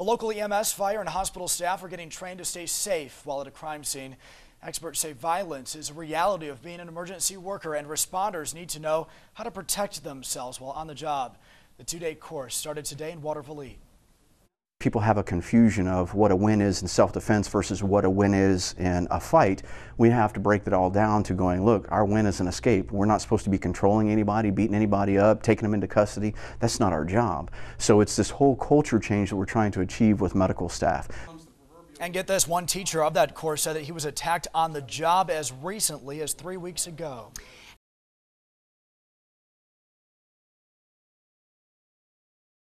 A local EMS, fire, and hospital staff are getting trained to stay safe while at a crime scene. Experts say violence is a reality of being an emergency worker and responders need to know how to protect themselves while on the job. The two-day course started today in Waterville. People have a confusion of what a win is in self-defense versus what a win is in a fight. We have to break that all down to going, look, our win is an escape. We're not supposed to be controlling anybody, beating anybody up, taking them into custody. That's not our job. So it's this whole culture change that we're trying to achieve with medical staff. And get this, one teacher of that course said that he was attacked on the job as recently as three weeks ago.